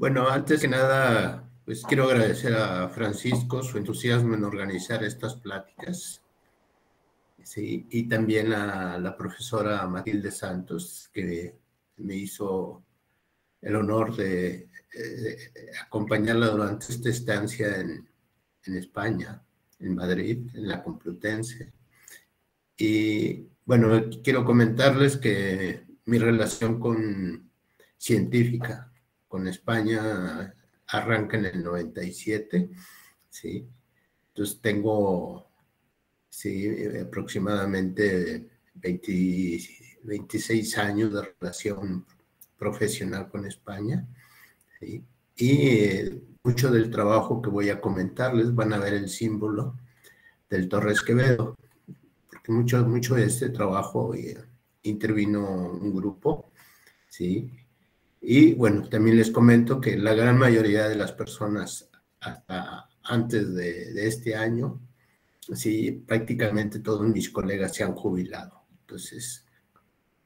Bueno, antes que nada, pues quiero agradecer a Francisco su entusiasmo en organizar estas pláticas. Sí, y también a la profesora Matilde Santos, que me hizo el honor de, acompañarla durante esta estancia en, en, España, en Madrid, en la Complutense. Y bueno, quiero comentarles que mi relación con científica con España arranca en el 97, ¿sí? Entonces tengo, sí, aproximadamente 26 años de relación profesional con España, ¿sí? Y eh, mucho del trabajo que voy a comentarles van a ver el símbolo del Torres Quevedo, porque mucho, mucho de este trabajo eh, intervino un grupo, ¿sí? Y bueno, también les comento que la gran mayoría de las personas hasta antes de, este año, sí, prácticamente todos mis colegas se han jubilado. Entonces,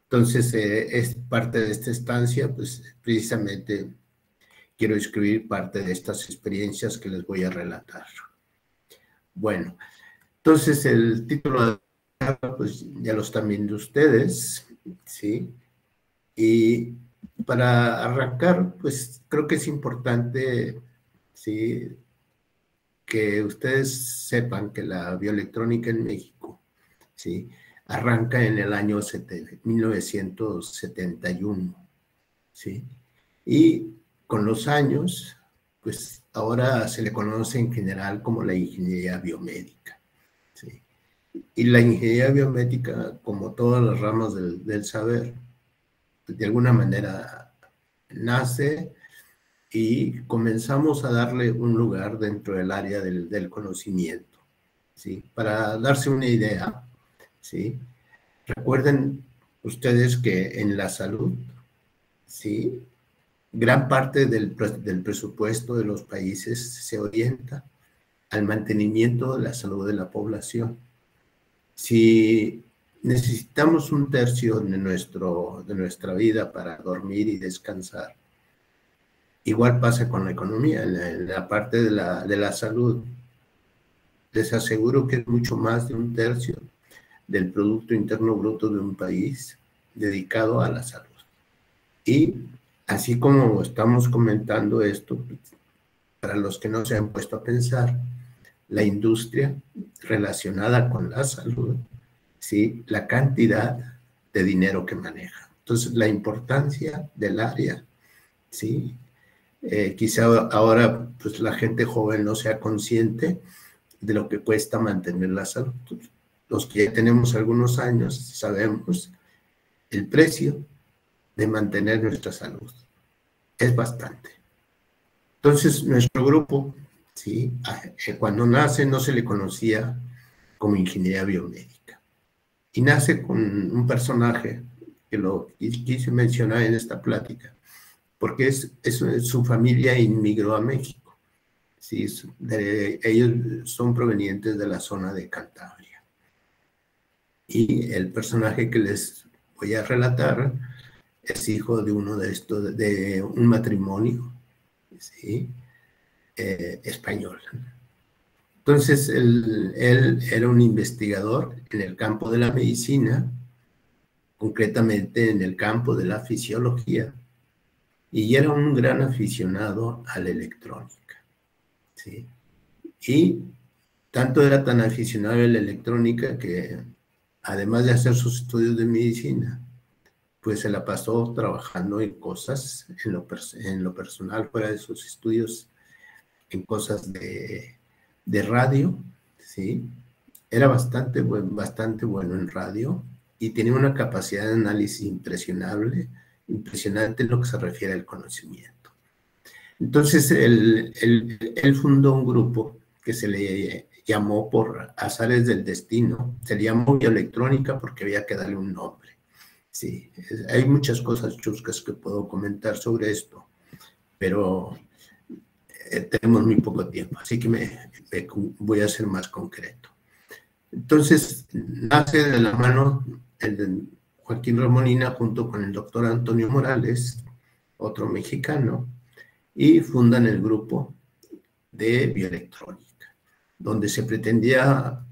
entonces eh, es parte de esta estancia, pues precisamente quiero escribir parte de estas experiencias que les voy a relatar. Bueno, entonces el título de pues ya lo están viendo ustedes, ¿sí? Y para arrancar, pues creo que es importante, ¿sí? Que ustedes sepan que la bioelectrónica en México, ¿sí? Arranca en el año 1971, ¿sí? Y con los años, pues ahora se le conoce en general como la ingeniería biomédica, ¿sí? Y la ingeniería biomédica, como todas las ramas del, del saber, de alguna manera nace y comenzamos a darle un lugar dentro del área del, conocimiento. ¿sí? Para darse una idea, ¿sí? recuerden ustedes que en la salud, ¿sí? gran parte del, del presupuesto de los países se orienta al mantenimiento de la salud de la población. Si necesitamos un tercio de, nuestro, de nuestra vida para dormir y descansar. Igual pasa con la economía, en la, parte de la, de la salud. Les aseguro que es mucho más de un tercio del Producto Interno Bruto de un país dedicado a la salud. Y así como estamos comentando esto, para los que no se han puesto a pensar, la industria relacionada con la salud ¿sí? la cantidad de dinero que maneja. Entonces, la importancia del área, ¿sí? Eh, quizá ahora pues, la gente joven no sea consciente de lo que cuesta mantener la salud. Los que tenemos algunos años sabemos el precio de mantener nuestra salud. Es bastante. Entonces, nuestro grupo, ¿sí? Eh, cuando nace no se le conocía como ingeniería biomédica y nace con un personaje que lo quise mencionar en esta plática, porque es, su familia inmigró a México. Sí, ellos son provenientes de la zona de Cantabria. Y el personaje que les voy a relatar es hijo de uno de estos, de un matrimonio. Eh, español. Entonces, él, era un investigador en el campo de la medicina, concretamente en el campo de la fisiología, y era un gran aficionado a la electrónica. ¿sí? Y tanto era tan aficionado a la electrónica que, además de hacer sus estudios de medicina, pues se la pasó trabajando en cosas, en lo, en lo personal, fuera de sus estudios, en cosas de de radio, ¿sí? Era bastante, bastante bueno en radio y tenía una capacidad de análisis impresionable, impresionante en lo que se refiere al conocimiento. Entonces, él, fundó un grupo que se le llamó por azares del destino, se le llamó bioelectrónica porque había que darle un nombre. Sí, hay muchas cosas chuscas que puedo comentar sobre esto, pero eh, tenemos muy poco tiempo, así que me, voy a ser más concreto. Entonces, nace de la mano el Joaquín Ramonina junto con el doctor Antonio Morales, otro mexicano, y fundan el grupo de bioelectrónica, donde se pretendía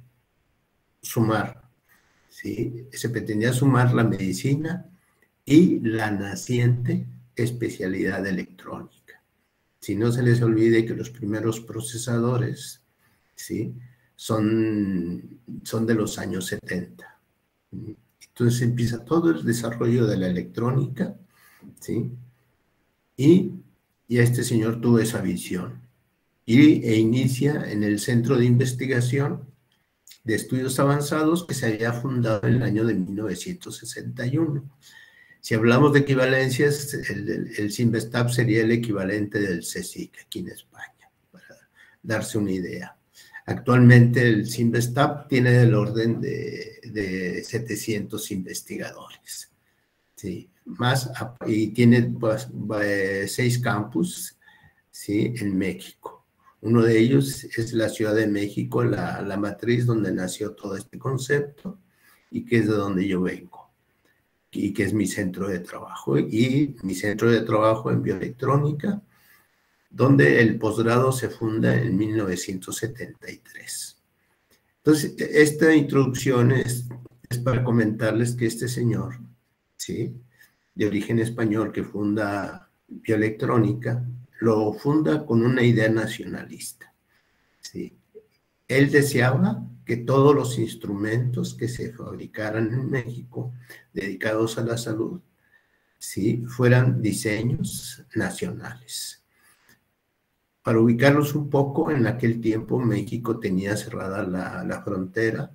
sumar, ¿sí? se pretendía sumar la medicina y la naciente especialidad electrónica. Si no se les olvide que los primeros procesadores, ¿sí? Son, son de los años 70. Entonces empieza todo el desarrollo de la electrónica, ¿sí? Y, y este señor tuvo esa visión. Y, e inicia en el Centro de Investigación de Estudios Avanzados que se había fundado en el año de 1961. Si hablamos de equivalencias, el, el, sería el equivalente del CSIC aquí en España, para darse una idea. Actualmente el Simvestab tiene el orden de, de 700 investigadores. ¿sí? Más, y tiene pues, seis campus ¿sí? en México. Uno de ellos es la Ciudad de México, la, la matriz donde nació todo este concepto y que es de donde yo vengo y que es mi centro de trabajo. Y mi centro de trabajo en bioelectrónica donde el posgrado se funda en 1973. Entonces, esta introducción es, para comentarles que este señor, ¿sí? de origen español que funda bioelectrónica, lo funda con una idea nacionalista. ¿sí? Él deseaba que todos los instrumentos que se fabricaran en México dedicados a la salud ¿sí? fueran diseños nacionales. Para ubicarlos un poco, en aquel tiempo México tenía cerrada la, frontera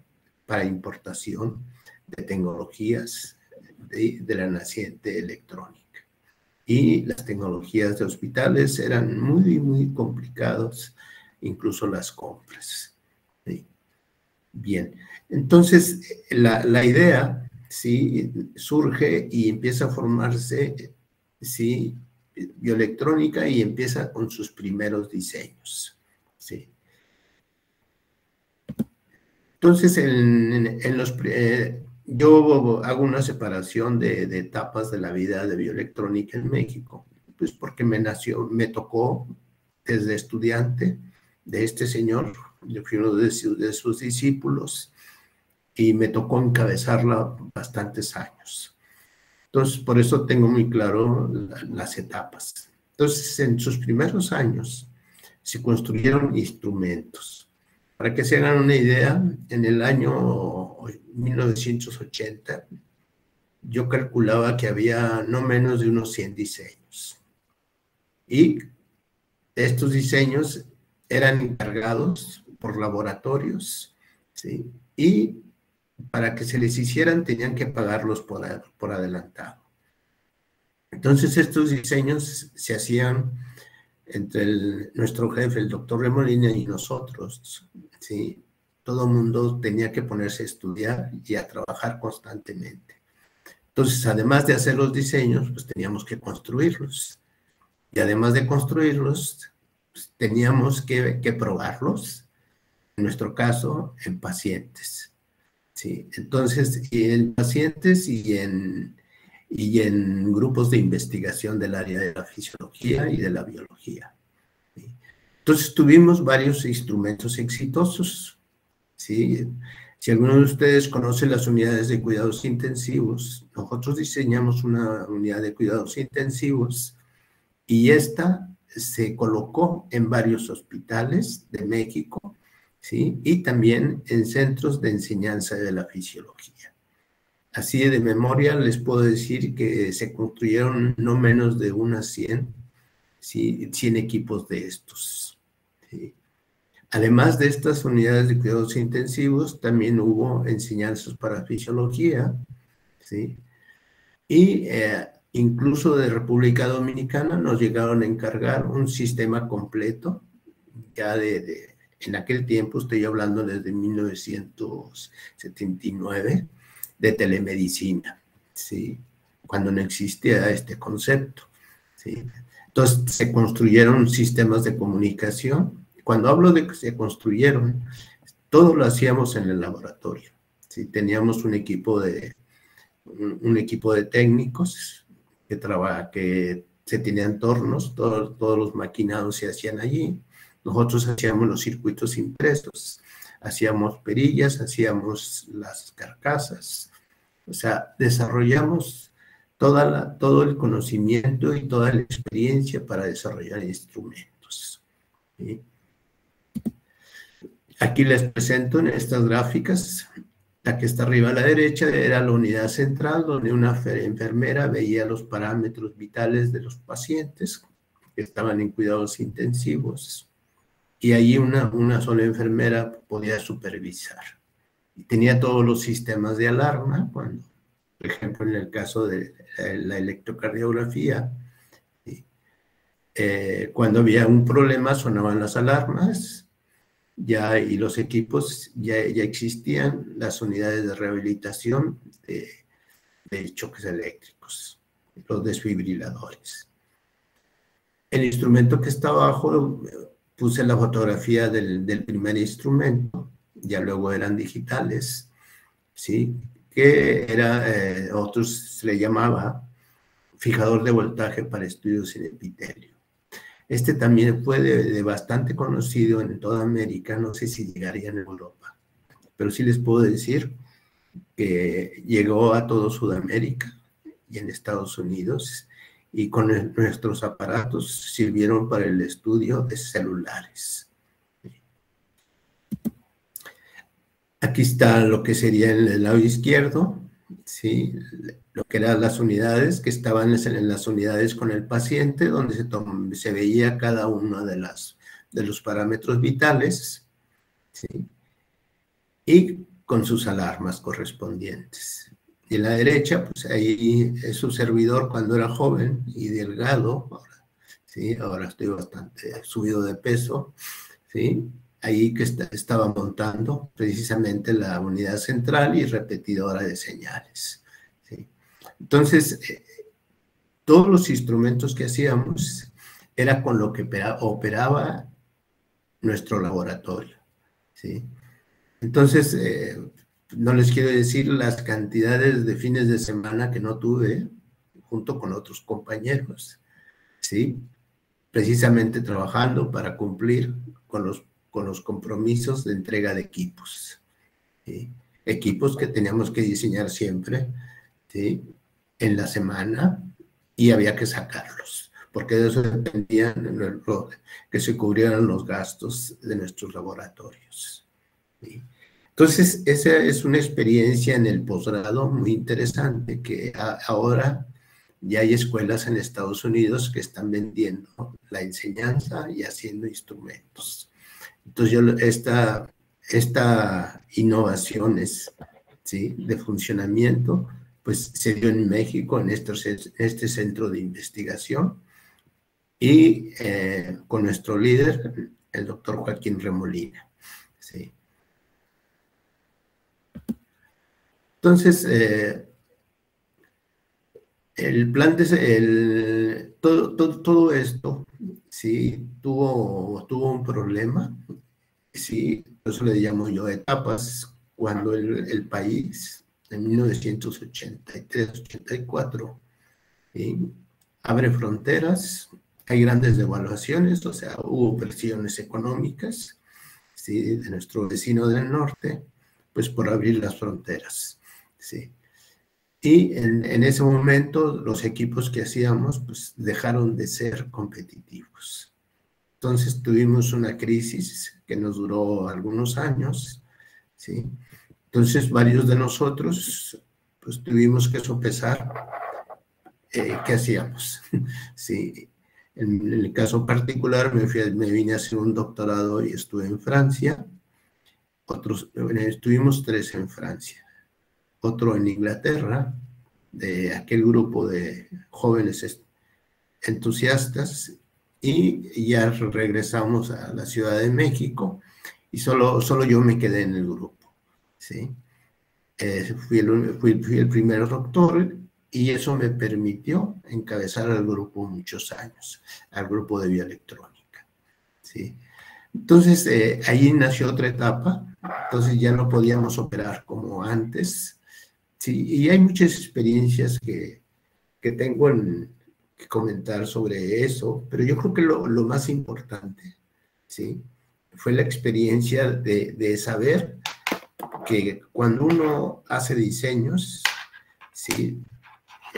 para importación de tecnologías de, la naciente electrónica. Y las tecnologías de hospitales eran muy, muy complicados, incluso las compras. Bien, entonces la, la, idea ¿sí? surge y empieza a formarse ¿sí? bioelectrónica y empieza con sus primeros diseños. ¿sí? Entonces, en, los, eh, yo hago una separación de, etapas de la vida de bioelectrónica en México, pues porque me nació, me tocó desde estudiante de este señor, yo fui uno de, sus discípulos, y me tocó encabezarla bastantes años. Entonces, por eso tengo muy claro las etapas. Entonces, en sus primeros años se construyeron instrumentos. Para que se hagan una idea, en el año 1980 yo calculaba que había no menos de unos 100 diseños. Y estos diseños eran encargados por laboratorios, ¿sí? Y para que se les hicieran tenían que pagarlos por, por adelantado. Entonces estos diseños se hacían entre nuestro jefe, el doctor Remolina y nosotros. ¿sí? Todo el mundo tenía que ponerse a estudiar y a trabajar constantemente. Entonces, además de hacer los diseños, pues teníamos que construirlos. Y además de construirlos, pues, teníamos que, que probarlos, en nuestro caso, en pacientes. Sí, entonces, en pacientes y en, y en grupos de investigación del área de la fisiología y de la biología. Entonces, tuvimos varios instrumentos exitosos. ¿sí? Si alguno de ustedes conoce las unidades de cuidados intensivos, nosotros diseñamos una unidad de cuidados intensivos y esta se colocó en varios hospitales de México y también en centros de enseñanza de la fisiología. Así de memoria les puedo decir que se construyeron no menos de unas 100, ¿sí? 100 equipos de estos. Además de estas unidades de cuidados intensivos, también hubo enseñanzas para fisiología, ¿sí? Y eh, incluso de República Dominicana nos llegaron a encargar un sistema completo ya de en aquel tiempo, estoy hablando desde 1979, de telemedicina, ¿sí? cuando no existía este concepto. ¿sí? Entonces se construyeron sistemas de comunicación. Cuando hablo de que se construyeron, todo lo hacíamos en el laboratorio. ¿sí? Teníamos un equipo de, un, equipo de técnicos que, traba, que se tenían tornos, todos los maquinados se hacían allí. Nosotros hacíamos los circuitos impresos, hacíamos perillas, hacíamos las carcasas, o sea, desarrollamos toda todo el conocimiento y toda la experiencia para desarrollar instrumentos. Aquí les presento en estas gráficas, la que está arriba a la derecha era la unidad central donde una enfermera veía los parámetros vitales de los pacientes que estaban en cuidados intensivos y allí una, una sola enfermera podía supervisar. Y tenía todos los sistemas de alarma, cuando, por ejemplo, en el caso de la electrocardiografía, eh, cuando había un problema sonaban las alarmas ya, y los equipos ya, ya existían, las unidades de rehabilitación de, de choques eléctricos, los desfibriladores. El instrumento que está abajo puse la fotografía del, primer instrumento, ya luego eran digitales, ¿sí? Que era, eh, otros se le llamaba fijador de voltaje para estudios en epitelio. Este también fue de, bastante conocido en toda América, no sé si llegaría en Europa, pero sí les puedo decir que llegó a todo Sudamérica y en Estados Unidos y con nuestros aparatos sirvieron para el estudio de celulares. Aquí está lo que sería en el lado izquierdo, ¿sí? lo que eran las unidades, que estaban en las unidades con el paciente, donde se, se veía cada uno de, las, de los parámetros vitales, ¿sí? y con sus alarmas correspondientes. Y en la derecha, pues ahí es su servidor cuando era joven y delgado, ahora, ¿sí? ahora estoy bastante subido de peso, ¿sí? ahí que estaba montando precisamente la unidad central y repetidora de señales. ¿sí? Entonces, eh, todos los instrumentos que hacíamos era con lo que operaba nuestro laboratorio. ¿sí? Entonces, eh, no les quiero decir las cantidades de fines de semana que no tuve junto con otros compañeros, ¿sí? Precisamente trabajando para cumplir con los, con los compromisos de entrega de equipos, Equipos que teníamos que diseñar siempre, ¿sí? En la semana y había que sacarlos, porque de eso dependía que se cubrieran los gastos de nuestros laboratorios. Entonces, esa es una experiencia en el posgrado muy interesante que ahora ya hay escuelas en Estados Unidos que están vendiendo la enseñanza y haciendo instrumentos. Entonces, yo, esta, esta innovaciones ¿sí? de funcionamiento, pues se dio en México, en este, este centro de investigación, y eh, con nuestro líder, el doctor Joaquín Remolina. ¿sí? Entonces, eh, el plan de el, todo, todo, esto, sí, tuvo, tuvo un problema, sí, eso le llamo yo etapas, cuando el, país en 1983-84 abre fronteras, hay grandes devaluaciones, o sea, hubo presiones económicas ¿sí? de nuestro vecino del norte, pues por abrir las fronteras. ¿Sí? Y en, ese momento los equipos que hacíamos pues dejaron de ser competitivos. Entonces tuvimos una crisis que nos duró algunos años, ¿sí? Entonces varios de nosotros pues tuvimos que sopesar eh, qué hacíamos, ¿sí? En, el caso particular me, me vine a hacer un doctorado y estuve en Francia, otros, estuvimos tres en Francia otro en Inglaterra, de aquel grupo de jóvenes entusiastas, y ya regresamos a la Ciudad de México, y solo, solo yo me quedé en el grupo. ¿sí? Eh, fui, el, primer doctor y eso me permitió encabezar al grupo muchos años, al grupo de bioelectrónica. ¿sí? Entonces, eh, ahí nació otra etapa, entonces ya no podíamos operar como antes, Sí, y hay muchas experiencias que, que tengo en, que comentar sobre eso, pero yo creo que lo, lo más importante, ¿sí? Fue la experiencia de, de, saber que cuando uno hace diseños, ¿sí?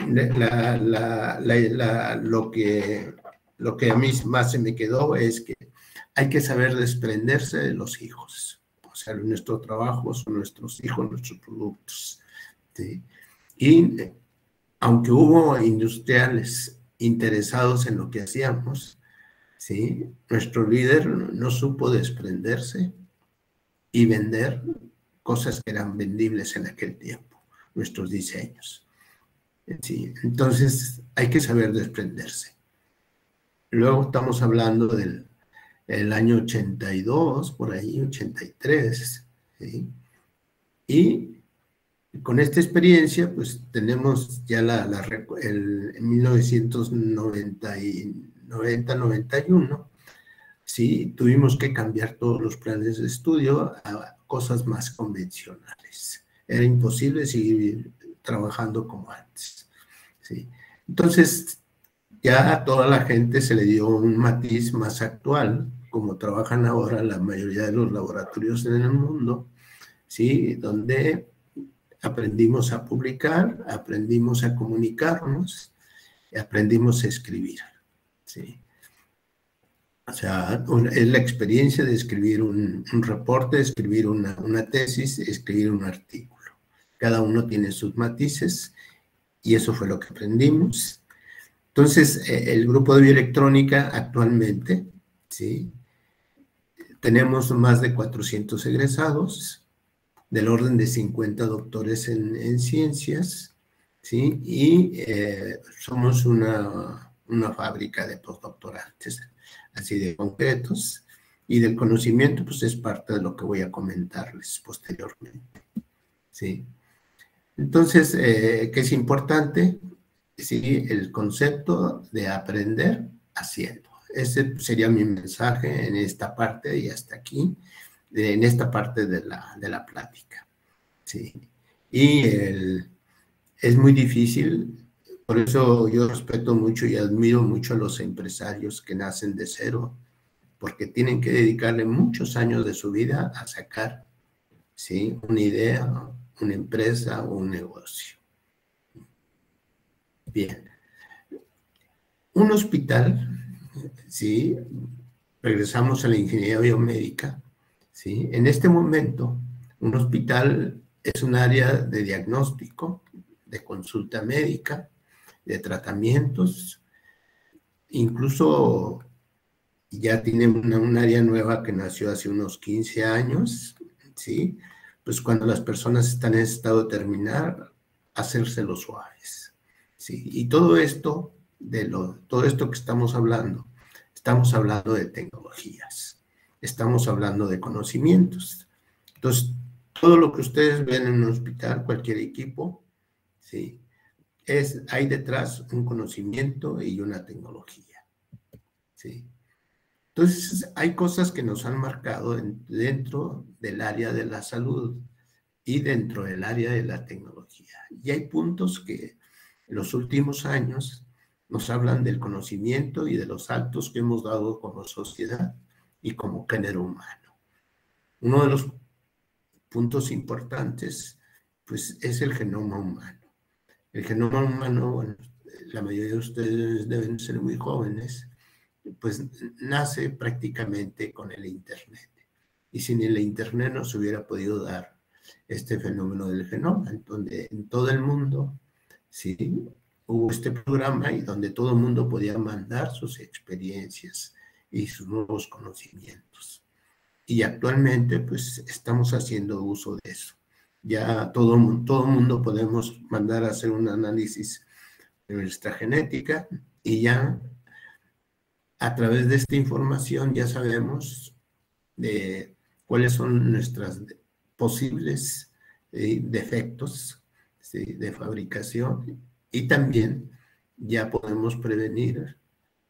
La, la, la, lo, que, lo que a mí más se me quedó es que hay que saber desprenderse de los hijos. O sea, nuestro trabajo son nuestros hijos, nuestros productos. ¿Sí? Y aunque hubo industriales interesados en lo que hacíamos, ¿sí? nuestro líder no supo desprenderse y vender cosas que eran vendibles en aquel tiempo, nuestros diseños. ¿sí? Entonces hay que saber desprenderse. Luego estamos hablando del el año 82, por ahí, 83, ¿sí? Y con esta experiencia, pues tenemos ya la, la el, en 1990-91, sí, tuvimos que cambiar todos los planes de estudio a cosas más convencionales. Era imposible seguir trabajando como antes, sí. Entonces, ya a toda la gente se le dio un matiz más actual, como trabajan ahora la mayoría de los laboratorios en el mundo, ¿sí? donde aprendimos a publicar, aprendimos a comunicarnos aprendimos a escribir. ¿sí? O sea, es la experiencia de escribir un, reporte, escribir una, una, tesis, escribir un artículo. Cada uno tiene sus matices y eso fue lo que aprendimos. Entonces, eh, el grupo de bioelectrónica actualmente, ¿sí? Tenemos más de 400 egresados, del orden de 50 doctores en, ciencias, ¿sí? Y eh, somos una, fábrica de postdoctorantes, así de concretos, y del conocimiento, pues es parte de lo que voy a comentarles posteriormente, ¿sí? Entonces, eh, ¿qué es importante? Sí, el concepto de aprender haciendo. Ese sería mi mensaje en esta parte y hasta aquí, en esta parte de la, de la plática. Sí. Y es muy difícil, por eso yo respeto mucho y admiro mucho a los empresarios que nacen de cero, porque tienen que dedicarle muchos años de su vida a sacar ¿sí? una idea, una empresa o un negocio. Bien. Un hospital ¿sí? Regresamos a la ingeniería biomédica, En este momento, un hospital es un área de diagnóstico, de consulta médica, de tratamientos, incluso ya tiene una, un área nueva que nació hace unos 15 años, ¿sí? Pues cuando las personas están en estado terminal, hacérselo suaves, ¿sí? Y todo esto, de lo, todo esto que estamos hablando, Estamos hablando de tecnologías, estamos hablando de conocimientos. Entonces, todo lo que ustedes ven en un hospital, cualquier equipo, ¿sí? Es, hay detrás un conocimiento y una tecnología. ¿sí? Entonces, hay cosas que nos han marcado dentro del área de la salud y dentro del área de la tecnología. Y hay puntos que en los últimos años nos hablan del conocimiento y de los saltos que hemos dado como sociedad y como género humano. Uno de los puntos importantes, pues, es el genoma humano. El genoma humano, la mayoría de ustedes deben ser muy jóvenes, pues nace prácticamente con el Internet. Y sin el Internet no se hubiera podido dar este fenómeno del genoma, donde en todo el mundo, sí, hubo este programa y donde todo el mundo podía mandar sus experiencias y sus nuevos conocimientos. Y actualmente pues estamos haciendo uso de eso. Ya todo, todo el mundo podemos mandar a hacer un análisis de nuestra genética y ya a través de esta información ya sabemos de cuáles son nuestras posibles eh, defectos de fabricación y también ya podemos prevenir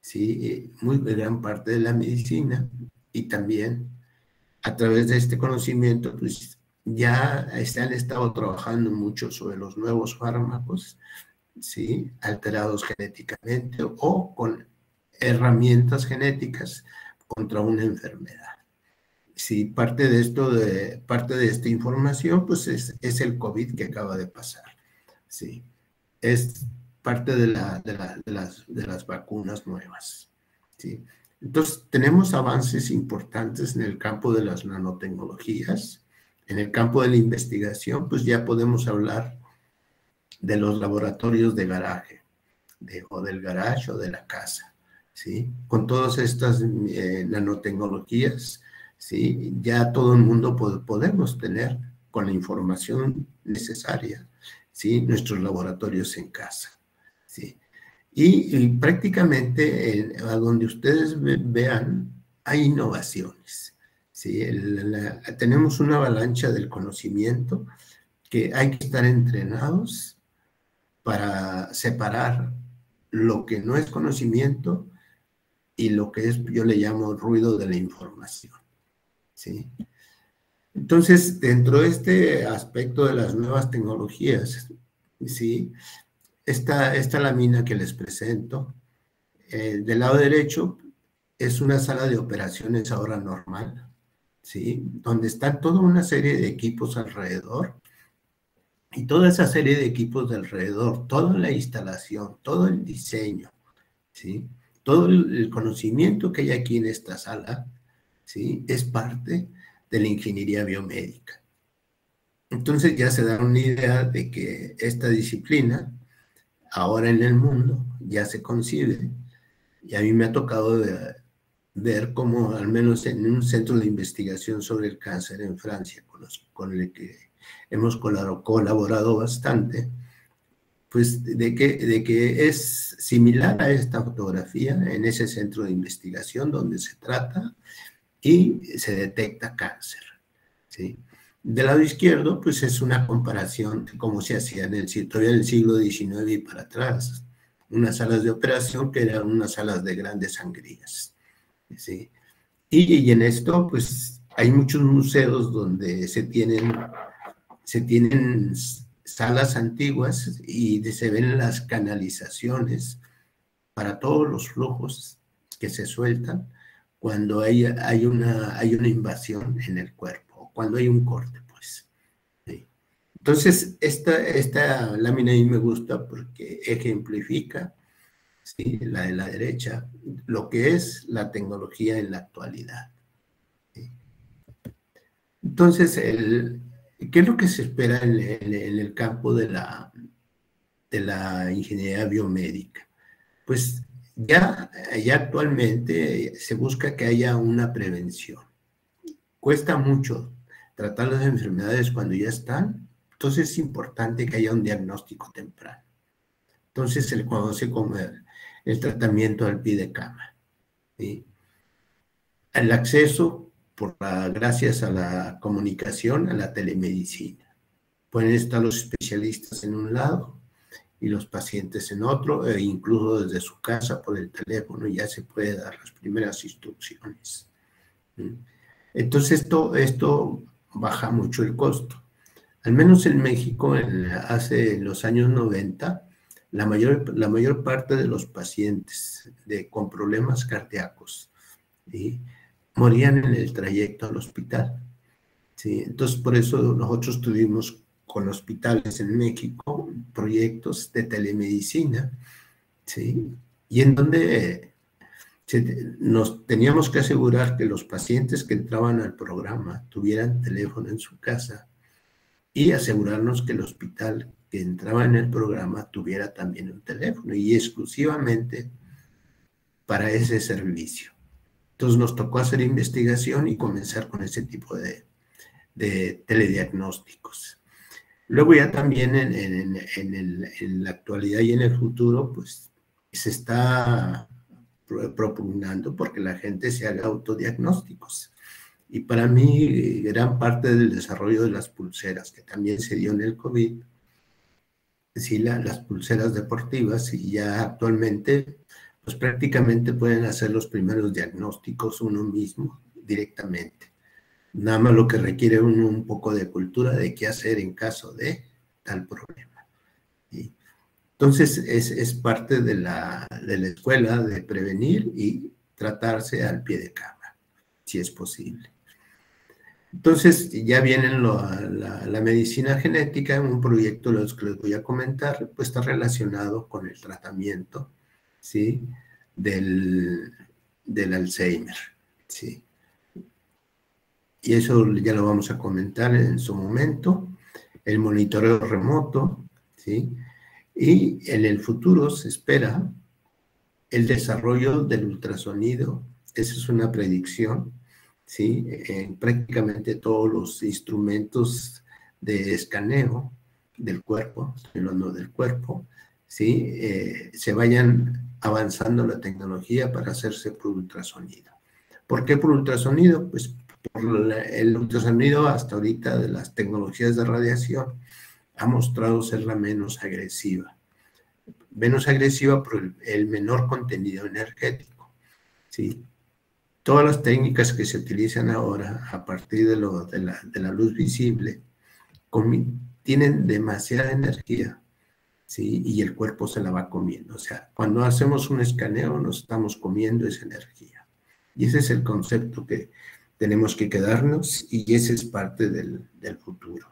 ¿sí? muy gran parte de la medicina y también a través de este conocimiento pues ya se han estado trabajando mucho sobre los nuevos fármacos ¿sí? alterados genéticamente o con herramientas genéticas contra una enfermedad. Si parte de esto, de, parte de esta información, pues es, es el COVID que acaba de pasar. Sí, es parte de, la, de, la, de, las, de las vacunas nuevas. ¿sí? Entonces, tenemos avances importantes en el campo de las nanotecnologías. En el campo de la investigación, pues ya podemos hablar de los laboratorios de garaje, o del garage o de la casa, ¿sí? Con todas estas eh, nanotecnologías, ¿sí? Ya todo el mundo podemos tener con la información necesaria, ¿sí? Nuestros laboratorios en casa, ¿sí? Y, prácticamente a donde ustedes vean, hay innovaciones. ¿sí? tenemos una avalancha del conocimiento que hay que estar entrenados para separar lo que no es conocimiento y lo que es, yo le llamo ruido de la información. ¿sí? Entonces, dentro de este aspecto de las nuevas tecnologías, ¿sí? Esta, esta lámina que les presento, eh, del lado derecho es una sala de operaciones ahora normal, ¿sí? donde están toda una serie de equipos alrededor y toda esa serie de equipos de alrededor, toda la instalación, todo el diseño, ¿sí? todo el conocimiento que hay aquí en esta sala, ¿sí? es parte de la ingeniería biomédica. Entonces ya se da una idea de que esta disciplina, ahora en el mundo, ya se concibe, y a mí me ha tocado ver cómo, al menos en un centro de investigación sobre el cáncer en Francia, con, con el que hemos colaborado bastante, pues de que, de que es similar a esta fotografía en ese centro de investigación donde se trata y se detecta cáncer. ¿sí? Del lado izquierdo, pues es una comparación de cómo se hacía en el, siglo XIX y para atrás. Unas salas de operación que eran unas salas de grandes sangrías. ¿sí? Y, y en esto, pues hay muchos museos donde se tienen se tienen salas antiguas y se ven las canalizaciones para todos los flujos que se sueltan cuando hay, hay, una, hay una invasión en el cuerpo, cuando hay un corte, pues. Entonces, esta, esta lámina a mí me gusta porque ejemplifica, la de la derecha, lo que es la tecnología en la actualidad. Entonces, el, ¿Qué es lo que se espera en, el campo de la, de la ingeniería biomédica? Pues ya, ya actualmente se busca que haya una prevención. Cuesta mucho tratar las enfermedades cuando ya están, entonces es importante que haya un diagnóstico temprano. Entonces se le conoce como el, tratamiento al pie de cama. El acceso por gracias a la comunicación, a la telemedicina. Pueden estar los especialistas en un lado y los pacientes en otro, e incluso desde su casa por el teléfono ya se puede dar las primeras instrucciones. Entonces esto, esto baja mucho el costo. Al menos en México, en, hace los años 90, la mayor, la mayor parte de los pacientes de, con problemas cardíacos morían en el trayecto al hospital. ¿sí? Entonces, por eso nosotros tuvimos con hospitales en México proyectos de telemedicina, ¿sí? y en donde nos teníamos que asegurar que los pacientes que entraban al programa tuvieran teléfono en su casa y asegurarnos que el hospital que entraba en el programa tuviera también un teléfono y exclusivamente para ese servicio. Entonces nos tocó hacer investigación y comenzar con ese tipo de, telediagnósticos. Luego ya también en, la actualidad y en el futuro, pues se está propugnando porque la gente se haga autodiagnósticos. Y para mí, gran parte del desarrollo de las pulseras, que también se dio en el COVID, sí, las pulseras deportivas, y ya actualmente pues prácticamente pueden hacer los primeros diagnósticos uno mismo directamente. Nada más lo que requiere uno un poco de cultura de qué hacer en caso de tal problema. Entonces, es, es parte de la, de la escuela de prevenir y tratarse al pie de cama, si es posible. Entonces, ya viene la, medicina genética, un proyecto los que les voy a comentar, pues está relacionado con el tratamiento, ¿sí? Del, del Alzheimer, ¿sí? Y eso ya lo vamos a comentar en su momento. El monitoreo remoto, ¿sí? Y en el futuro se espera el desarrollo del ultrasonido. Esa es una predicción ¿sí? En prácticamente todos los instrumentos de escaneo del cuerpo, estoy hablando del cuerpo, ¿sí? Eh, se vayan avanzando la tecnología para hacerse por ultrasonido. ¿Por qué por ultrasonido? Pues por el ultrasonido hasta ahorita de las tecnologías de radiación ha mostrado ser la menos agresiva. Menos agresiva por el, menor contenido energético. ¿sí? todas las técnicas que se utilizan ahora a partir de, lo, de, la, de la, luz visible tienen demasiada energía, ¿sí? Y el cuerpo se la va comiendo. O sea, cuando hacemos un escaneo nos estamos comiendo esa energía. Y ese es el concepto que tenemos que quedarnos y ese es parte del, del futuro.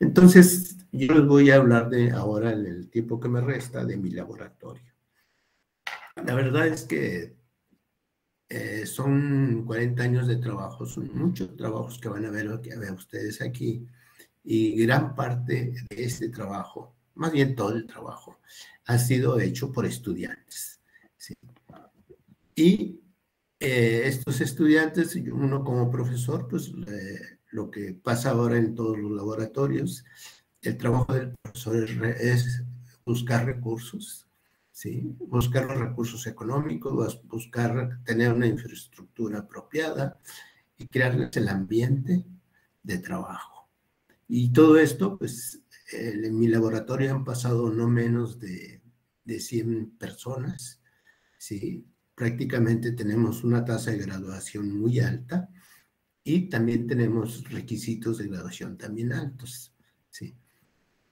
Entonces, yo les voy a hablar de ahora, en el tiempo que me resta, de mi laboratorio. La verdad es que eh, son 40 años de trabajo, son muchos trabajos que van a ver, que ver ustedes aquí, y gran parte de este trabajo, más bien todo el trabajo, ha sido hecho por estudiantes. Y eh, estos estudiantes, uno como profesor, pues eh, lo que pasa ahora en todos los laboratorios, el trabajo del profesor es buscar recursos, ¿sí? buscar los recursos económicos, buscar tener una infraestructura apropiada y crearles el ambiente de trabajo. Y todo esto, pues en mi laboratorio han pasado no menos de, de 100 personas, ¿sí? prácticamente tenemos una tasa de graduación muy alta y también tenemos requisitos de graduación también altos. ¿sí?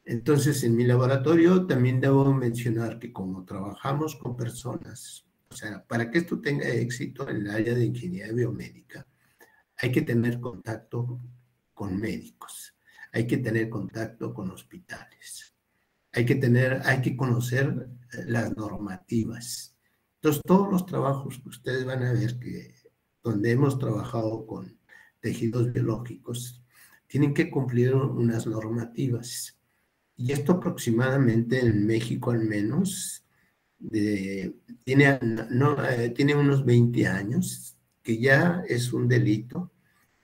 Entonces, en mi laboratorio también debo mencionar que como trabajamos con personas, o sea, para que esto tenga éxito en el área de ingeniería biomédica, hay que tener contacto con médicos, hay que tener contacto con hospitales, hay que tener, hay que conocer eh, las normativas. Entonces, todos los trabajos que ustedes van a ver que donde hemos trabajado con tejidos biológicos, tienen que cumplir unas normativas. Y esto aproximadamente en México al menos tiene, eh, tiene unos 20 años, que ya es un delito,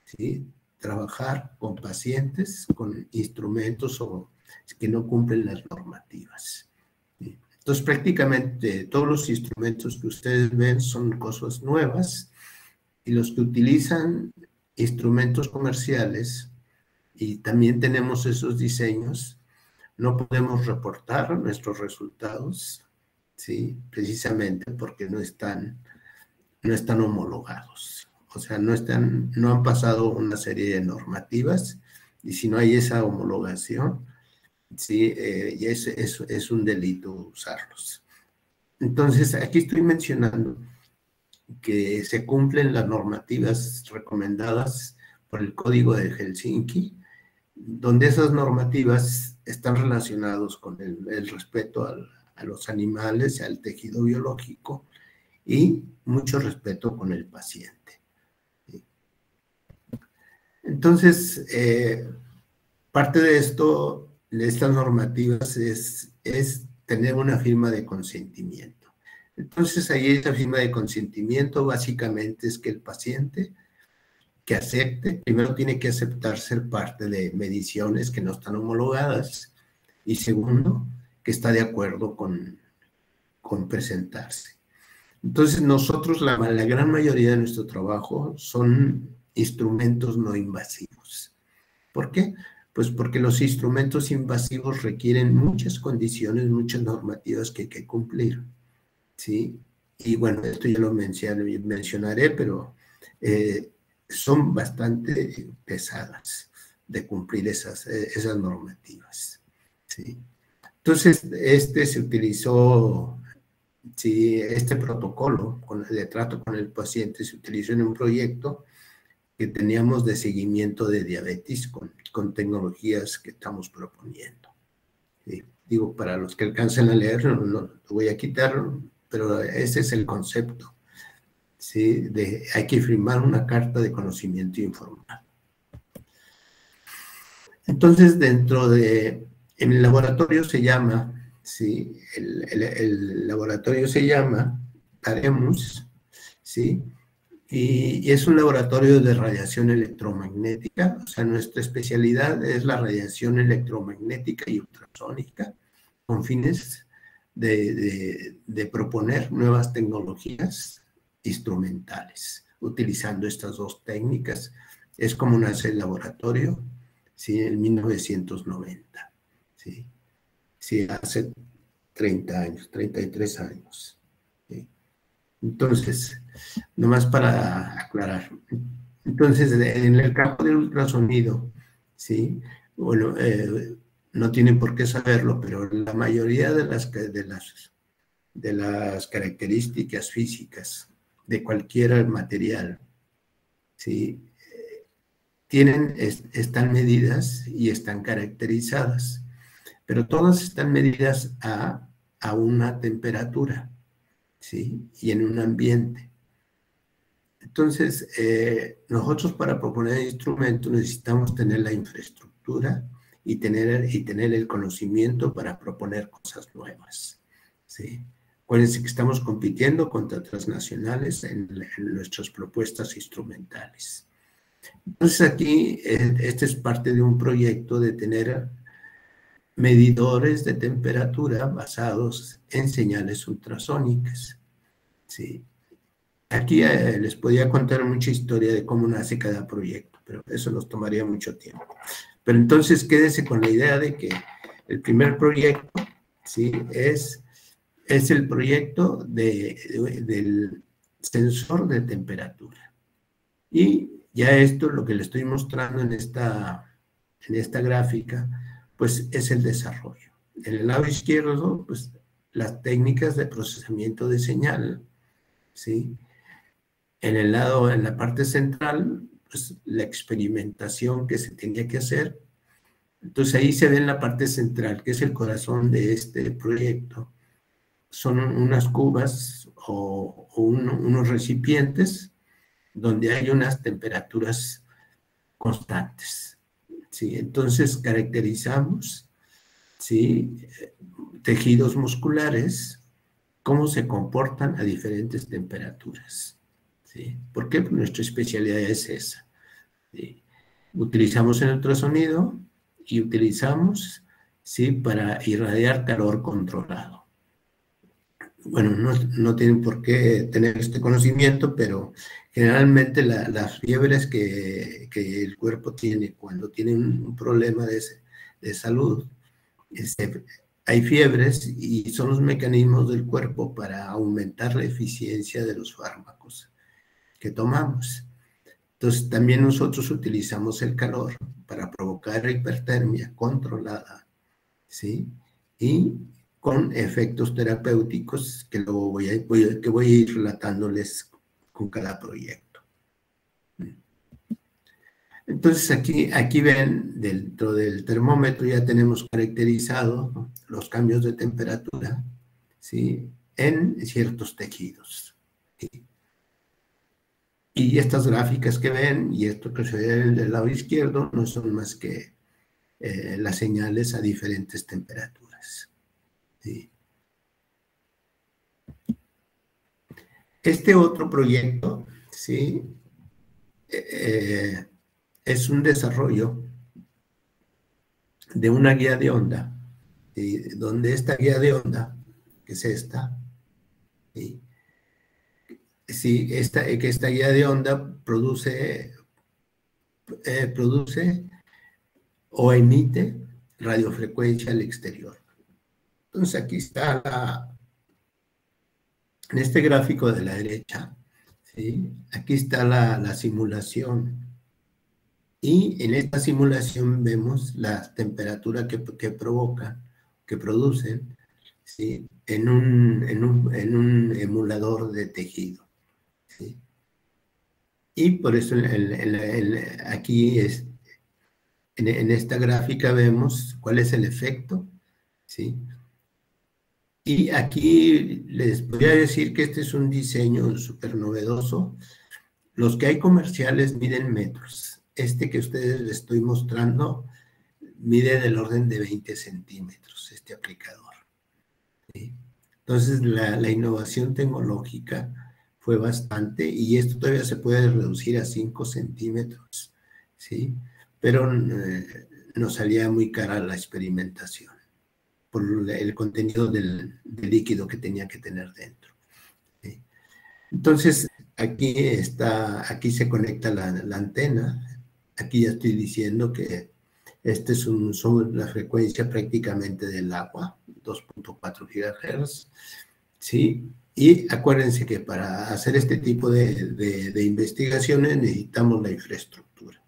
¿sí? trabajar con pacientes, con instrumentos o, que no cumplen las normativas. Entonces prácticamente todos los instrumentos que ustedes ven son cosas nuevas y los que utilizan instrumentos comerciales y también tenemos esos diseños, no podemos reportar nuestros resultados, ¿sí? Precisamente porque no están, no están homologados. O sea, no, están, no han pasado una serie de normativas y si no hay esa homologación, sí, eh, es, es, es un delito usarlos. Entonces, aquí estoy mencionando que se cumplen las normativas recomendadas por el Código de Helsinki, donde esas normativas están relacionados con el, respeto a los animales al tejido biológico y mucho respeto con el paciente. Entonces, eh, parte de esto, de estas normativas, es, es tener una firma de consentimiento. Entonces, ahí esa firma de consentimiento básicamente es que el paciente que acepte, primero tiene que aceptar ser parte de mediciones que no están homologadas y segundo, que está de acuerdo con, con presentarse. Entonces nosotros, la, la gran mayoría de nuestro trabajo son instrumentos no invasivos. ¿Por qué? Pues porque los instrumentos invasivos requieren muchas condiciones, muchas normativas que hay que cumplir. ¿Sí? Y bueno, esto ya lo mencionaré, pero eh, son bastante pesadas de cumplir esas, esas normativas. ¿sí? Entonces, este se utilizó, sí, este protocolo con de trato con el paciente se utilizó en un proyecto que teníamos de seguimiento de diabetes con, con tecnologías que estamos proponiendo. Digo, para los que alcancen a leer, no, lo voy a quitar, pero ese es el concepto. ¿sí? De, hay que firmar una carta de conocimiento informal. Entonces, dentro de, en el laboratorio se llama, ¿sí? el, laboratorio se llama Paremus, ¿sí? Y, es un laboratorio de radiación electromagnética, o sea, nuestra especialidad es la radiación electromagnética y ultrasónica, con fines de, proponer nuevas tecnologías instrumentales, utilizando estas dos técnicas. Es como nace el laboratorio, ¿sí? En 1990, ¿sí? Sí, hace 30 años, 33 años. Entonces, nomás para aclarar. Entonces, en el campo del ultrasonido, ¿sí? Bueno, eh, no tienen por qué saberlo, pero la mayoría de las, de las, de las características físicas de cualquier material, ¿sí? tienen, están medidas y están caracterizadas, pero todas están medidas a, a una temperatura, ¿sí? Y en un ambiente. Entonces, eh, nosotros para proponer el instrumento necesitamos tener la infraestructura y tener, y tener el conocimiento para proponer cosas nuevas, ¿sí? Acuérdense que estamos compitiendo contra transnacionales en, en nuestras propuestas instrumentales. Entonces aquí, eh, este es parte de un proyecto de tener medidores de temperatura basados en señales ultrasónicas. Sí. Aquí eh, les podía contar mucha historia de cómo nace cada proyecto, pero eso nos tomaría mucho tiempo. Pero entonces quédese con la idea de que el primer proyecto ¿sí? es, es el proyecto de, del sensor de temperatura. Y ya esto, lo que le estoy mostrando en esta, en esta gráfica, pues es el desarrollo. En el lado izquierdo, pues las técnicas de procesamiento de señal, ¿sí? En el lado, en la parte central, pues la experimentación que se tenía que hacer. Entonces ahí se ve en la parte central, que es el corazón de este proyecto. Son unas cubas o, unos recipientes donde hay unas temperaturas constantes. ¿sí? Entonces caracterizamos ¿sí? tejidos musculares, cómo se comportan a diferentes temperaturas. ¿Por qué? Pues nuestra especialidad es esa. Utilizamos el ultrasonido y utilizamos ¿sí? para irradiar calor controlado bueno, no, tienen por qué tener este conocimiento, pero generalmente las fiebres que, el cuerpo tiene cuando tiene un problema de, de salud, este, hay fiebres y son los mecanismos del cuerpo para aumentar la eficiencia de los fármacos que tomamos. Entonces también nosotros utilizamos el calor para provocar hipertermia controlada, ¿sí? Y con efectos terapéuticos que luego voy a, que voy a ir relatándoles con cada proyecto. Entonces aquí, aquí ven, dentro del termómetro ya tenemos caracterizado los cambios de temperatura ¿sí? en ciertos tejidos. Y estas gráficas que ven y esto que se ve del lado izquierdo no son más que eh, las señales a diferentes temperaturas. Este otro proyecto, ¿sí? Eh, es un desarrollo de una guía de onda, donde esta guía de onda, que es esta, ¿sí? Esta, que esta guía de onda produce, eh, produce o emite radiofrecuencia al exterior. Entonces aquí está la, en este gráfico de la derecha, ¿sí? aquí está la, simulación. Y en esta simulación vemos la temperatura que, que provoca que producen ¿sí? en, un, en, un, en, un, emulador de tejido. Y por eso aquí es, en, esta gráfica vemos cuál es el efecto. ¿sí? Y aquí les voy a decir que este es un diseño súper novedoso. Los que hay comerciales miden metros. Este que ustedes les estoy mostrando mide del orden de 20 centímetros, este aplicador. Entonces, la, innovación tecnológica fue bastante y esto todavía se puede reducir a 5 centímetros, ¿sí? Pero eh, nos salía muy cara la experimentación por el contenido del, líquido que tenía que tener dentro. Entonces, aquí está, aquí se conecta la, la, antena. Aquí ya estoy diciendo que este es un, son la frecuencia prácticamente del agua, 2.4 GHz, ¿sí? Y acuérdense que para hacer este tipo de, de, investigaciones necesitamos la infraestructura.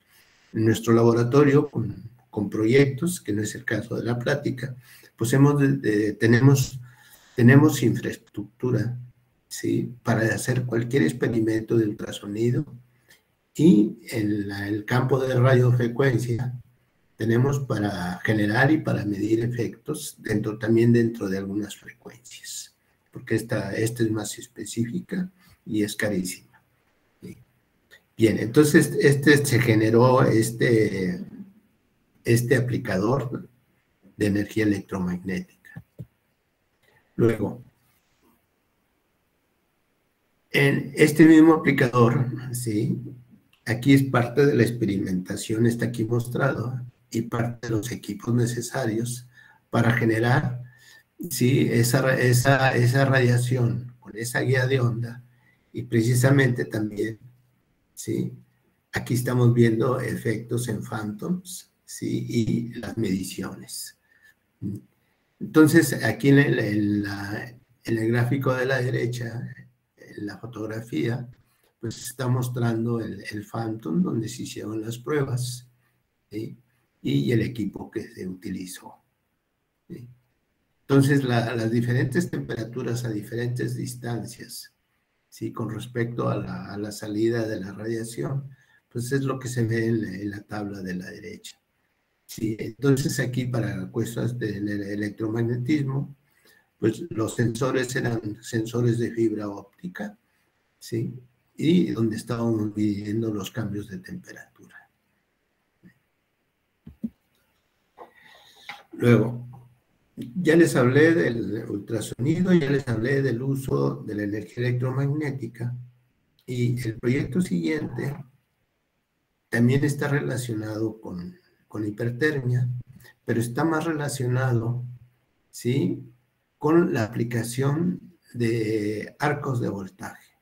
En nuestro laboratorio, con, con, proyectos, que no es el caso de la plática, pues hemos tenemos, tenemos infraestructura, ¿sí? Para hacer cualquier experimento de ultrasonido y en el campo de radiofrecuencia tenemos para generar y para medir efectos dentro, también dentro de algunas frecuencias, porque esta, esta es más específica y es carísima. Bien, entonces este se generó este, este aplicador de energía electromagnética. Luego, en este mismo aplicador, ¿sí? aquí es parte de la experimentación, está aquí mostrado, y parte de los equipos necesarios para generar ¿sí? esa, esa, esa radiación con esa guía de onda y precisamente también, ¿sí? aquí estamos viendo efectos en phantoms ¿sí? y las mediciones. Entonces, aquí en el, en el gráfico de la derecha, en la fotografía, pues está mostrando el, el phantom donde se hicieron las pruebas. ¿sí? y el equipo que se utilizó. Entonces, las diferentes temperaturas a diferentes distancias, ¿sí? con respecto a la, salida de la radiación, pues es lo que se ve en la, tabla de la derecha. ¿sí? Entonces, aquí para cuestiones del electromagnetismo, pues los sensores eran sensores de fibra óptica, ¿sí? y donde estábamos midiendo los cambios de temperatura. Luego, ya les hablé del ultrasonido, ya les hablé del uso de la energía electromagnética y el proyecto siguiente también está relacionado con, con hipertermia, pero está más relacionado, ¿sí? Con la aplicación de arcos de voltaje,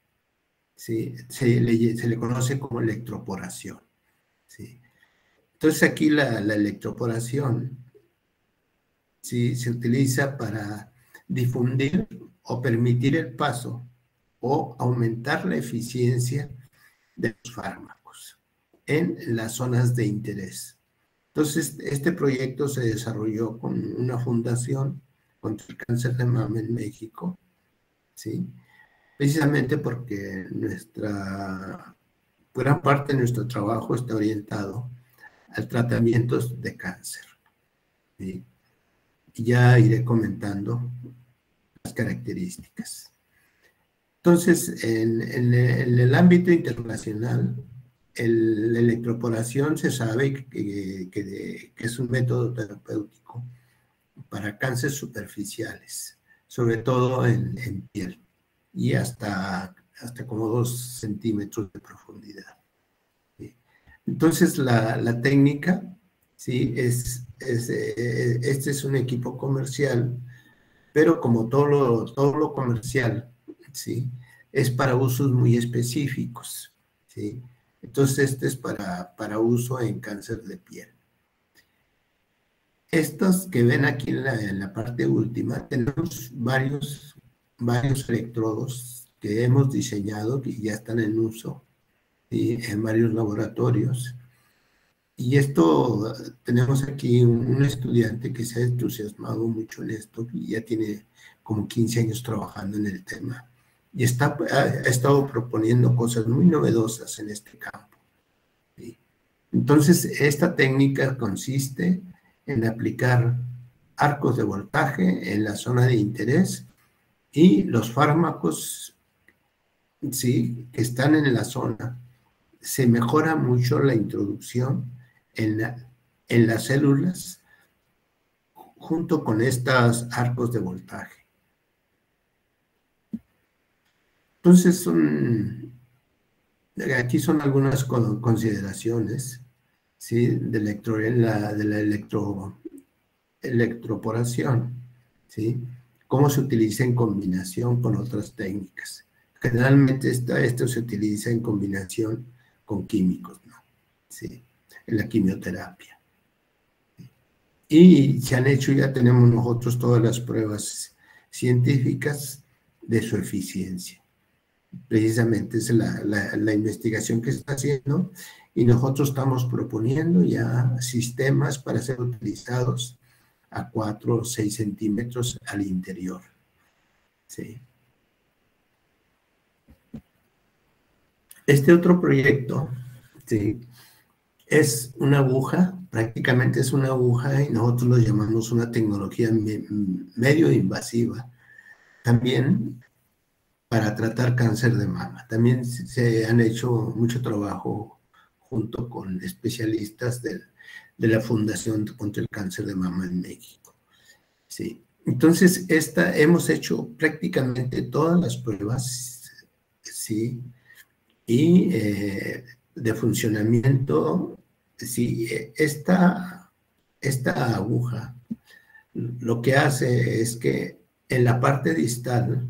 ¿sí? Se le, se le conoce como electroporación, ¿sí? Entonces aquí la, la electroporación ¿sí? se utiliza para difundir o permitir el paso o aumentar la eficiencia de los fármacos en las zonas de interés. Entonces, este proyecto se desarrolló con una fundación contra el cáncer de mama en México, ¿sí? precisamente porque nuestra, gran parte de nuestro trabajo está orientado al tratamiento de cáncer. Ya iré comentando las características. Entonces, en, el ámbito internacional, la electroporación se sabe que, es un método terapéutico para cánceres superficiales, sobre todo en, piel y hasta, hasta como dos centímetros de profundidad. Entonces, la, la técnica ¿sí? Es, eh, este es un equipo comercial, pero como todo lo, todo lo comercial, ¿sí? Es para usos muy específicos, ¿sí? Entonces, este es para, para uso en cáncer de piel. Estos que ven aquí en la, parte última, tenemos varios, varios electrodos que hemos diseñado, que ya están en uso en varios laboratorios y esto, tenemos aquí un, estudiante que se ha entusiasmado mucho en esto y ya tiene como 15 años trabajando en el tema y está, ha, estado proponiendo cosas muy novedosas en este campo. Entonces, esta técnica consiste en aplicar arcos de voltaje en la zona de interés y los fármacos ¿sí? que están en la zona. Se mejora mucho la introducción en, las células junto con estos arcos de voltaje. Entonces, son, aquí son algunas consideraciones ¿sí? de, electro, la, de la electro, electroporación, ¿sí? cómo se utiliza en combinación con otras técnicas. Generalmente esto se utiliza en combinación con químicos. ¿Sí? En la quimioterapia. Y se han hecho, ya tenemos nosotros todas las pruebas científicas de su eficiencia. Precisamente es la, la, investigación que está haciendo y nosotros estamos proponiendo ya sistemas para ser utilizados a 4 o 6 centímetros al interior. Sí. Este otro proyecto, sí, es una aguja, prácticamente es una aguja y nosotros lo llamamos una tecnología medio invasiva. También para tratar cáncer de mama. También se han hecho mucho trabajo junto con especialistas de la Fundación contra el Cáncer de Mama en México. Sí. Entonces, esta, hemos hecho prácticamente todas las pruebas, ¿sí? Y eh, de funcionamiento si esta, esta aguja lo que hace es que en la parte distal,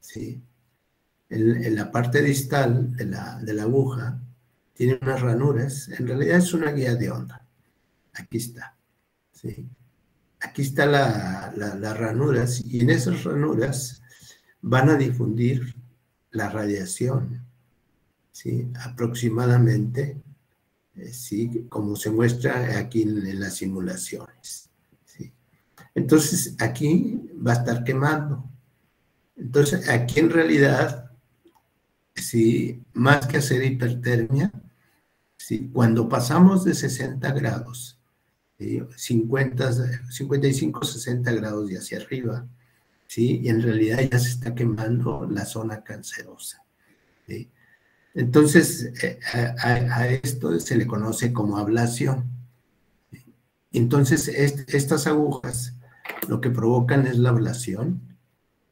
¿sí? en, la parte distal de la, de la, aguja, tiene unas ranuras, en realidad es una guía de onda. Aquí está. ¿sí? Aquí están la, las ranuras y en esas ranuras van a difundir la radiación, ¿sí? aproximadamente eh, ¿sí? como se muestra aquí en, las simulaciones. ¿sí? Entonces, aquí va a estar quemando. Entonces, aquí en realidad, ¿sí? más que hacer hipertermia, ¿sí? cuando pasamos de 60 grados, 50, 55, 60 grados y hacia arriba, ¿sí? y en realidad ya se está quemando la zona cancerosa. ¿sí? Entonces, eh, a, esto se le conoce como ablación. Entonces, estas agujas lo que provocan es la ablación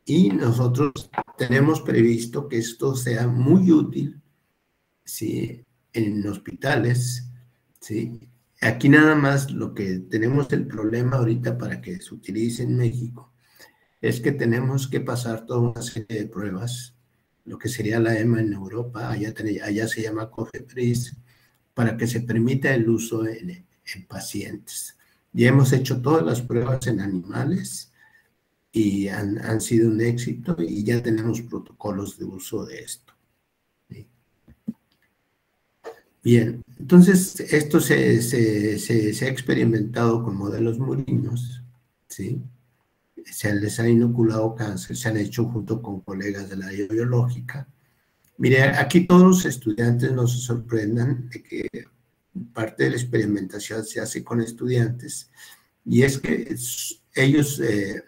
y nosotros tenemos previsto que esto sea muy útil ¿sí? en hospitales. ¿sí? Aquí nada más lo que tenemos el problema ahorita para que se utilice en México es que tenemos que pasar toda una serie de pruebas lo que sería la EMA en Europa, allá, allá se llama COFEPRIS, para que se permita el uso en, pacientes. Ya hemos hecho todas las pruebas en animales y han, sido un éxito y ya tenemos protocolos de uso de esto. Bien, entonces esto se, se, ha experimentado con modelos murinos, ¿sí? Se les ha inoculado cáncer, se han hecho junto con colegas de la biológica. Mire, aquí todos los estudiantes no se sorprendan de que parte de la experimentación se hace con estudiantes y es que ellos eh,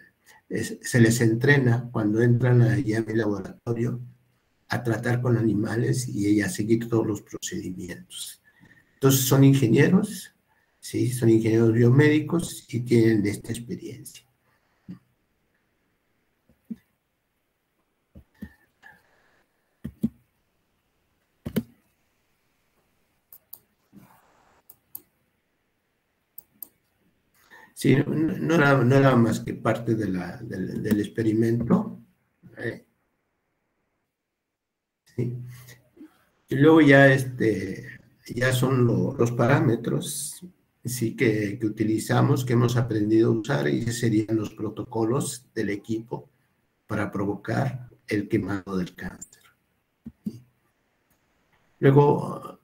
se les entrena cuando entran allá a mi laboratorio a tratar con animales y a seguir todos los procedimientos. Entonces son ingenieros, sí, son ingenieros biomédicos y tienen esta experiencia. Sí, no era, más que parte de la, del, experimento. Eh, y luego ya, este, ya son los parámetros sí, que, que, utilizamos, que hemos aprendido a usar, y serían los protocolos del equipo para provocar el quemado del cáncer. Luego,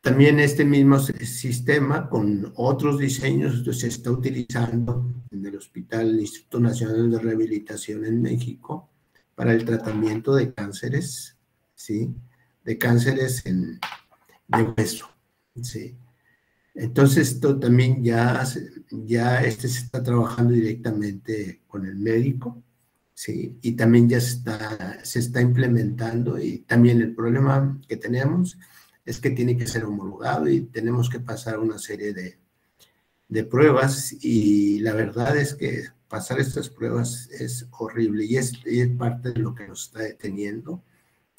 También este mismo sistema con otros diseños se está utilizando en el Hospital Instituto Nacional de Rehabilitación en México para el tratamiento de cánceres, ¿sí? De cánceres en, de hueso, ¿sí? Entonces, esto también ya, ya este se está trabajando directamente con el médico, ¿sí? Y también ya se está, se está implementando y también el problema que tenemos que tiene que ser homologado y tenemos que pasar una serie de, de pruebas y la verdad es que pasar estas pruebas es horrible y es, es, parte de lo que nos está deteniendo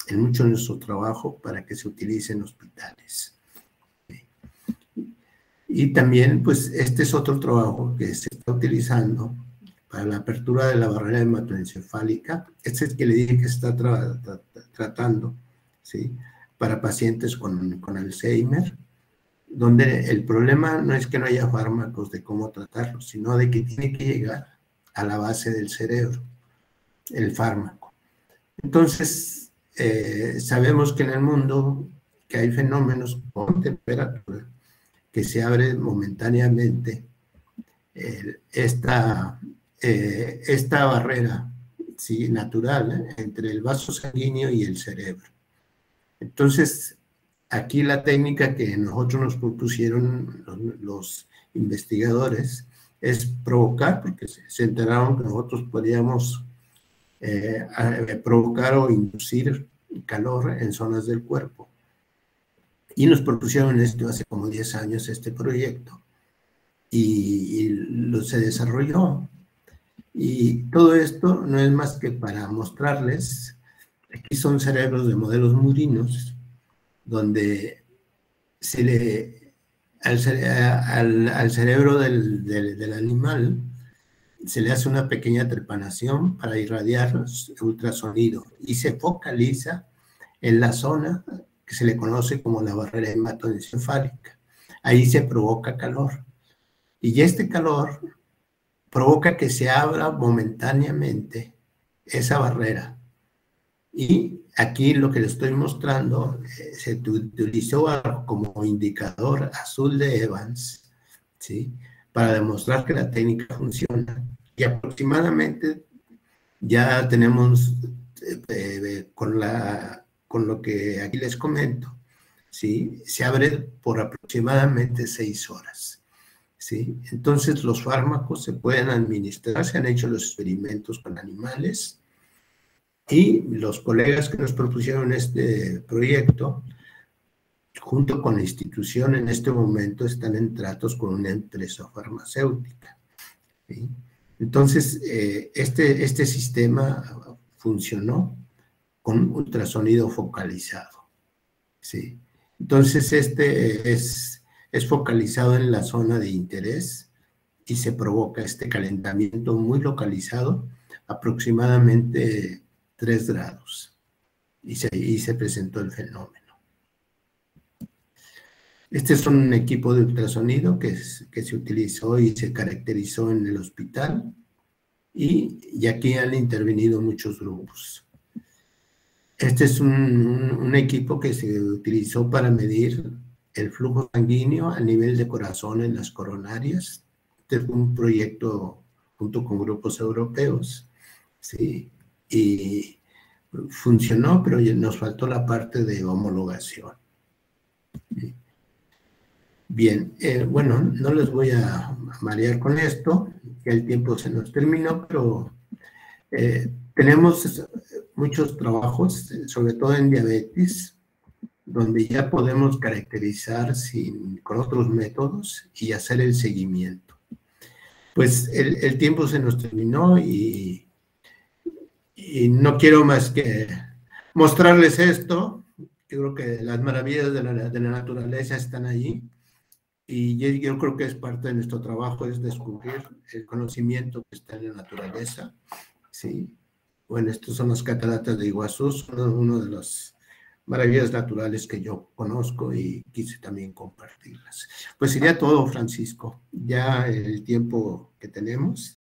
en mucho de nuestro trabajo para que se utilice en hospitales. Y también, pues, este es otro trabajo que se está utilizando para la apertura de la barrera hematoencefálica. Este es el que le dije que se está tratando, ¿sí? Para pacientes con, con, Alzheimer, donde el problema no es que no haya fármacos de cómo tratarlo, sino de que tiene que llegar a la base del cerebro, el fármaco. Entonces, eh, sabemos que en el mundo que hay fenómenos con temperatura que se abre momentáneamente eh, esta, eh, esta barrera ¿sí? natural entre el vaso sanguíneo y el cerebro. Entonces, aquí la técnica que nosotros nos propusieron los, investigadores es provocar, porque se, enteraron que nosotros podíamos eh, provocar o inducir calor en zonas del cuerpo. Y nos propusieron esto hace como 10 años, este proyecto, y, y lo, se desarrolló. Y todo esto no es más que para mostrarles Aquí son cerebros de modelos murinos, donde se le, al, cerebro del, del, animal se le hace una pequeña trepanación para irradiar ultrasonido y se focaliza en la zona que se le conoce como la barrera hematoencefálica. Ahí se provoca calor. Y este calor provoca que se abra momentáneamente esa barrera y aquí lo que les estoy mostrando eh, se utilizó como indicador azul de Evans, ¿sí? Para demostrar que la técnica funciona. Y aproximadamente ya tenemos eh, eh, con, con lo que aquí les comento, ¿sí? Se abre por aproximadamente seis horas. ¿Sí? Entonces los fármacos se pueden administrar, se han hecho los experimentos con animales, y los colegas que nos propusieron este proyecto, junto con la institución en este momento, están en tratos con una empresa farmacéutica. Entonces, eh, este, este sistema funcionó con ultrasonido focalizado. ¿sí? Entonces, este es, es focalizado en la zona de interés y se provoca este calentamiento muy localizado, aproximadamente 3 grados y se, se presentó el fenómeno. Este es un equipo de ultrasonido que, que se utilizó y se caracterizó en el hospital y, y aquí han intervenido muchos grupos. Este es un, un, equipo que se utilizó para medir el flujo sanguíneo a nivel de corazón en las coronarias. Este fue un proyecto junto con grupos europeos. ¿sí? Y funcionó, pero nos faltó la parte de homologación. Bien, eh, bueno, no les voy a marear con esto, ya el tiempo se nos terminó, pero eh, tenemos muchos trabajos, sobre todo en diabetes, donde ya podemos caracterizar sin, con otros métodos y hacer el seguimiento. Pues el, el tiempo se nos terminó y y no quiero más que mostrarles esto. Yo creo que las maravillas de la, de la naturaleza están allí y yo, yo, creo que es parte de nuestro trabajo es descubrir el conocimiento que está en la naturaleza. ¿sí? Bueno, estos son las cataratas de Iguazú, son uno de las maravillas naturales que yo conozco y quise también compartirlas. Pues sería todo, Francisco. Ya el tiempo que tenemos